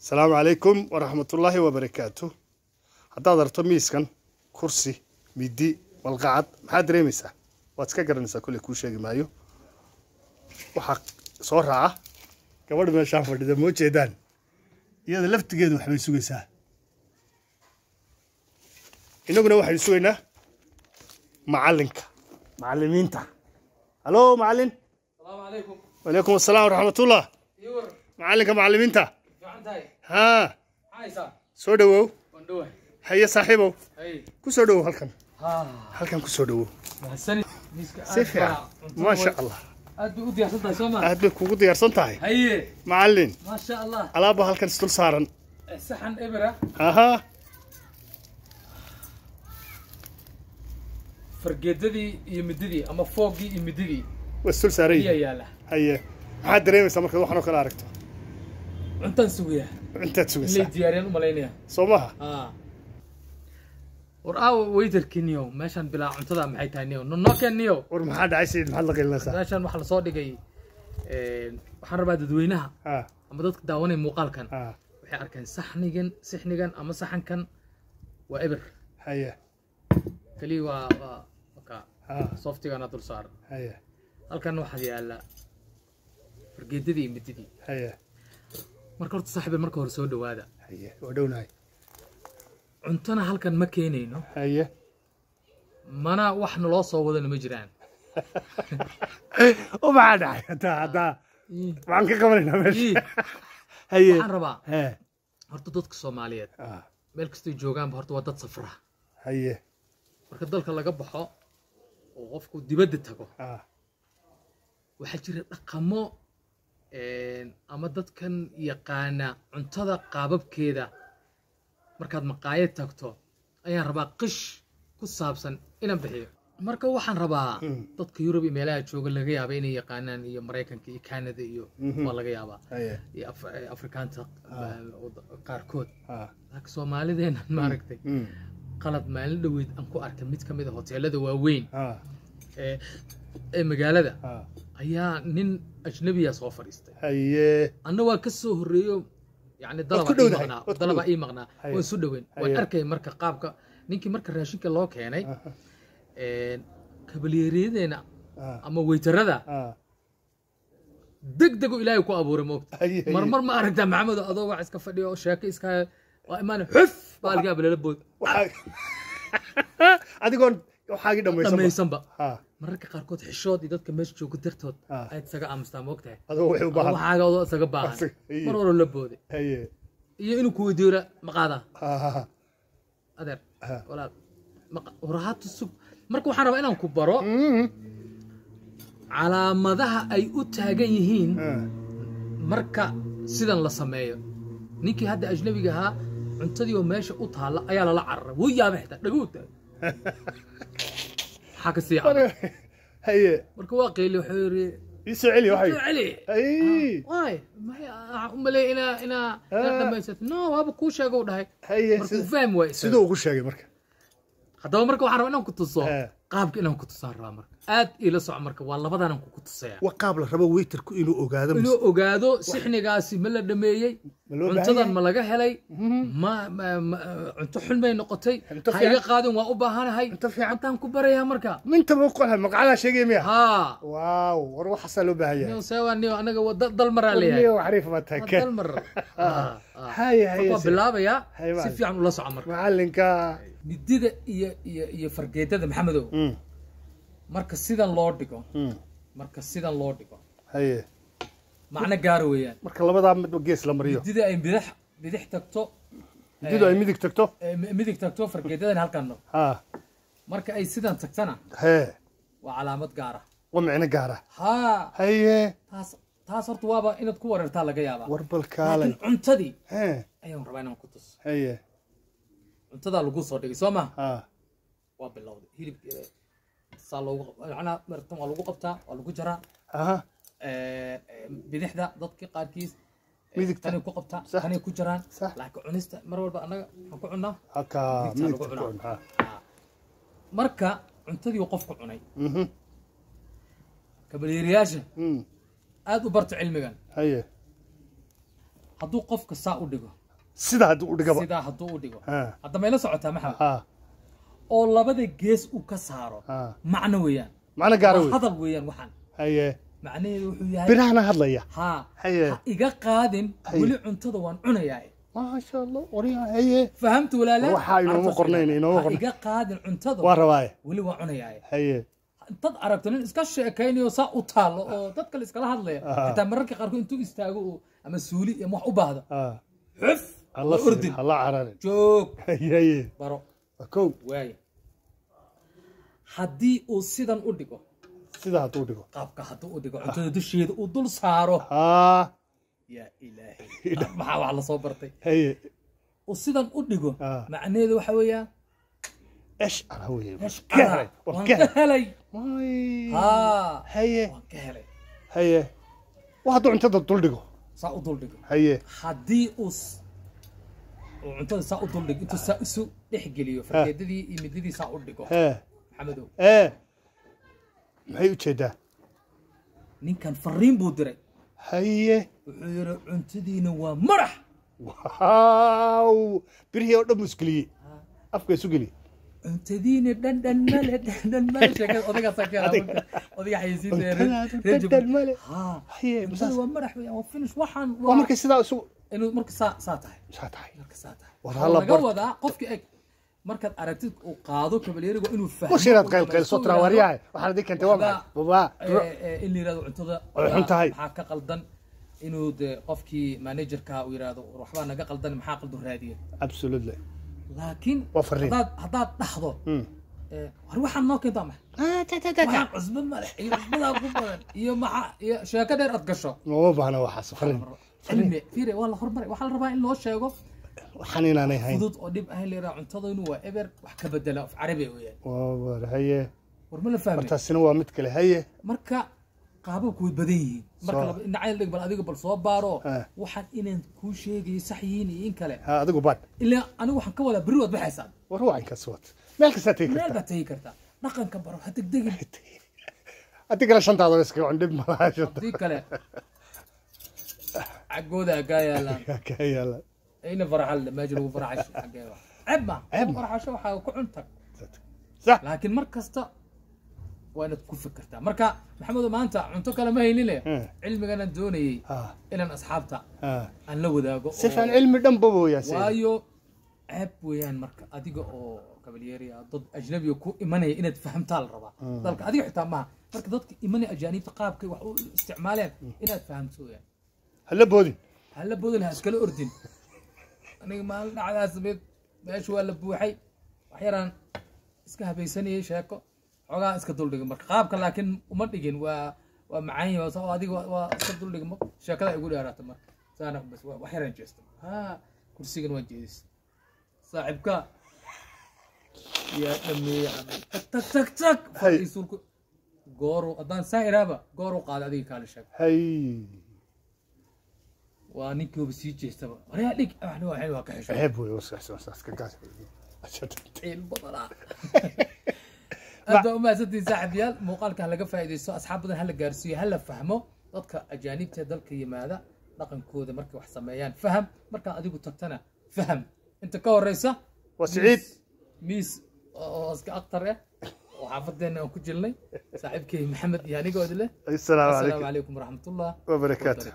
asalaamu calaykum waraxmatullaahi wabarakaatu haddaad arto miiskan kursi midi walqacad maxaad dareemaysaa? Waad iska garanaysaa kolley kuu sheegi maayo. Waxaa soo raaca gabadh meeshaan fadhida moo jeedaan? Iyada laftigeedu waxbay sugaysaa. Inaguna waxaynu sugaynaa macallinka. Macallimiinta. Halo macallin. Waalaikum asalaam waraxmatullah macallinka macallimiinta. في عندي haa عايزة soo dhowow وندوه haye saaxiibow هاي ku soo dhowow halkan ها halkan ku soo dhowow بحسني ميسك si fiican maasha allah أدي ودي أصدق سما aad bay kugu diyaarsan tahay هاي macallin ما شاء الله alaabba halkan isdul saaran صحن إبرة ahaa فرقددي يمددي أما فوقي يمددي waa isdul saaran هي yihiin يالا haye maxaad dareemaysaa markaad waxan oo kale aragto أنت نسويها intaad اللي sugaysaa ديارين وملاينيها soo maha ها ورآو ويتر كنيو ماشان بلا عنتدا محي تانيو نوكا نيو war maxaa dhacay sayid maxaad la qilinaysaa ماشان waxa la soo dhigay een waxaan rabaa dadweynaha ha ama dadka daawanaya muuqaalkan ha waxay arkeen saxnigan sixnigan ama saxankan waa eber haye keliya waa waa waka ha softigana dul saaran haye halkan waxaa yaala fargeedadii iyo mididii haye marka horta saaxiibe marka hore soo dhawaada waa dhownahay. Cuntona halkan ma keenayno. Haye. Mana wax naloo soo wadana ma jiraan. U maxaa dhacay haddaa haddaa waxaan ka qabanaynaa meesha. Haye. Waxaan rabaa. Horta dadka soomaaliyeed ha meel kastay joogaanba horta waa dad safra. Haye. Marka dalka laga baxo oo qofku dibadda tago ha waxaa jira dhaqamo ama dadkan yaqaana cuntada qaababkeeda. Markaad maqaayad tagto ayaan rabaa qish ku saabsan inaan bixiyo. Marka waxaan rabaa Mm. dadka yurub iyo meelaha jooga laga yaaba inay yaqaanaan iyo maraykanka iyo canada iyo Mhm. waa laga yaabaa. Haye iyo eh, afrikaanta eh, wad- qaarkood. Ha laakiin soomaalideenan maaragtay. Mm. qalad maalin dhoweyd aan ku arkay. Mid ka mid a hoteelada waaweyn. Ha ee magaalada ayaa nin ajnabiya soo fadhiistay anna waa ka soo horreeyo yani ku dalabaa ii maqnaa waan isu dhoweyn waan arkay marka qaabka ninkii marka raashinka loo keenay Aha. een, kabalyeerayadeena ha. ama weytarada deg degu ilaahay ku abuuray moogta marmar ma aragtaa maxamed adoo wax iska fadhiyo sheeko iska waa imaan xuf baalgaa balala bood. Waxaa- adigoon waxaagii dhamaysanba. Ha mararka qaarkood xishood iyo dadka meesha jooga dartood Ah. ayaad isaga aamustaa moogtahay adoo waxay u baahan. Waxaaga adoo isaga baahan. Mar hore la booday haye iyo inuu ku weydiiyo la- maqaadaa adeer walaal. Warahaatu sug. Marka waxaan rabaa inaan ku baro. Mm. calaamadaha ay u taagan yihiin marka sidan la sameeyo. Ninkii hadda ajnabiga ahaa cuntadii oo meesha u taalla ayaa lala cararay wuu yaabay xitaa maxaa ka sii haye marka waa qeyli wuxuu yidhi ii soo celi waxay. "Soo celi ay waay maxay ah, u maleey inaa inaa Ah. dhamaysat no waaba kuu sheega u dhahay. Haye markuu fahmi waay siduu ugu sheegay marka. Haddaba marka waxaan rabaa inaan ku tuso. Eh. Qaabka inaan ku tusaan rabaa marka. Aad ila soco marka waa labadanaan kugu tusaya. Wa qaab la rabo waiterku inuu ogaado inuu ogaado sixnigaasi ma la dhameeyey cuntadan ma laga helay ma ma- cunto xun bay noqotay ha iga qaadin waa u baahanahay. Intaan ku barayaa marka. Minta buu qolha maqcadaa sheegay miya? Haa. Waaw war waxaasaa loo baahan yahay. Niyo sewa niyo anaga waa dal- maraa leeyahay niyo xariif ma Waa tahay dal mar haye Marka haye waa bilaabayaa Haye, si fiican ula soco marka. Macalinka midida iyo iyo iyo fargeetada maxamedow. Mm, marka sidan loo dhigo mm. marka sidan loo dhigo haye. macno gaara weeyaan. Marka labadaa midba gees la mariyo. Midida ay bidix bidix tagto mididu ay midig tagto? mi- midig tagto fargeedadan halkan no. Ha. Marka ay sidan tagtana hee waa calaamad gaara. Waa micno gaara. Haa haye. Taas taas horta waaba inaad ku wareertaa laga yaabaa. War bal kaalay cuntadii ayaan rabaa inaan ku tuso. Haye cuntadaa lagu soo dhigay soo ma? Ha. Waa bilowday. Hilib saa loogu macnaa martan waa lagu qabtaa waa lagu jaraa. Ee, ee, bidixda dadka qaarkiis ee, Midigta. tanay ku qabtaa tanay ku jaraan. Laakiin cunista mar walba annaga waxaan ku cunnaa haka Midigtaa lagu cunaa. marka cuntadii qofku cunay. Mhm. Kabalyeeriyaasha mm aad u barto cilmigan. Hadduu qofka saa u dhigo sida haddii u dhigaba sidaa hadduu u dhigo. Ha. Hadda mayla socotaa maxamed ha. Oo labada gees uu ka saaro ha. macno weeyaan. Macna gaara wey hadal weeyaan waxaan. Haye. Macnaheedu wuxuu yahay birahana hadlaya. Haa haye. Ha iga qaadin weli cuntada waan cunayaa. Maasha allah waryaa haye. Fahamtu walaala Waxaa inooma qornayn, inooma ha qornayn. iga qaadin cuntada waa rabaaye weli waan cunayaa. Haye. Dad aragto nin iska sheekaynayo saa u taallo oo dad kale iskala hadlaya. Aha. xitaa mararka qaarkood intuu istaago uu ama suuli ama wax u baahdo. Ha xuf hala cararin joog haye haye baro waa kow waaya haddii uu sidan u dhigo sida hadduu dhigo qaabka hadduu u dhigo cuntada dusheeda uu dul saaro yaa ilaahay maxaa wax lasoo bartay haye uu sidan u dhigo Ah. macnaheedu waxa weeyaan esh ara weye waan ka helay haye waan ka helay haye waa hadduu cuntada dul dhigo saa u dul dhigo haye haddii uu uu cuntada saa u dul dhigo intuu saa isu dhex geliyo fargeedadii iyo midadii saa u dhigo. Hee maxamedow. Ee maxay u jeedaa ninkan fariin buu diray. Haye. Wuxuu yidhi cuntadiina waa madax waaw birihii oo dhan muskeliyey afka isu geliye cuntadiina dhandhan male dhandhan male sheekada Adiga. marka. odaga Cuntadaadu dhandhan male. waa madax weeyaan waa finish waxaan waa markay sidaa isu inuu marka saa saa tahay saa tahay marka saa tahay War hala barto. wadaa qofka eg markaad aragtid uu qaado kabalyeriga inuu fahmo wash inaad dhamaysto, tiraa uu waryahay waxaan idin keentay waa ee, in la yidhahdo cuntada Way xun tahay. maxaa ka qaldan inuu qofkii managerka uu yidhahdo war waxbaa naga qaldan maxaa qaldan raadiya absolutely laakiin haddaad haddaad dhahdo Hmm. war waxaan noo keentaa maxay waxaan cusbo male iyo cusbadaa ku badan iyo maxa iyo sheeko dheer aad gasho. Looma baahna waxaas cilmi fiire waa la hormaray. Waxaa la rabaa in loo sheego waxaan inaanay hayn fudud oo dhib ahayn yidhaha cuntadaynu waa eber wax ka bedela af carabi weeyaan. War haye. War ma la fahmay martaasina waa mid kale haye. Marka qaababku way badan yihiin. Marka Soo. laba- dhinacyo dhig bal adiga bal soo baaro waxaan inaan kuu sheegayo sax yihiin iyo in kale. Adigu baadh ilaa anigu waxaan ka wadaa berri waad baxaysaa. War waa inkaas waad meel kastaa tegi meel kartaa baad tegi kartaa dhaqanka baro ha degdegin. Haddii kale shantaada waa iskaga cun dhib malaha haddii kale. Caggooda kaa yaalaan ka yaalla ayna faraxal meesha lagu faraxasho xaggeeda ceeb ma Ceeb faraxasho waxaa ku cuntag sax laakiin mar kasta waa inaad ku fikirtaa marka maxamedo maanta cunto kale ma haynine Hmm. cilmiganaan doonayey inaan asxaabta aan la wadaago si oo- fiican cilmi dhanba wooyaa se waayo ceeb weeyaan marka adiga oo kabalyeeri ah dad ajnabiga ku imanaya inaad fahamtaa la rabaa. Dalka adiga xitaa maaha marka dadka imanaya ajaaniibta qaabkay wax u isticmaaleen inaad fahamto weeyaan hala boodin. Hala boodin ha iskala ordin. Aniga maalin dhacdaas mid meesha waa la buuxay. Wax yaraan iska habaysanayay sheeko xoogaa iska duldhigin marka. Qaabka laakiin uma dhigin waa waa macaan yahay waa adiga waa- iska duldhigin ma- sheekada igu dheeraata marka. Saana bas wax yaraan jeesta ha kursigan waa jeedis saaxiibka yaa dhameeyey tag tag tag tag Hay. fadhiisulku gooru haddaan saa iraaba gooru qaada adiga kaala sheeg hay waa ninkiiba sii jeestaba waryaa dhig. Waxna waa waa ka xesho ceeb wey wasaas wasaas ka gaas ciil badanaa هذا ما سدين سحب يال مو قال كان لقى فائدة سو أصحاب بدن هلا جارسية هلا فهموا. ضدك أجانب تدل كي ماذا؟ لقن كود مرك وحسميان فهم؟ مرك أديك تقتنع فهم. أنت كور رئيسة؟ وسعيد. ميس أسك أكتر يا؟ وحافظ لنا وكجلني صاحبك محمد يعني قود له. السلام عليكم. السلام عليكم ورحمة الله وبركاته.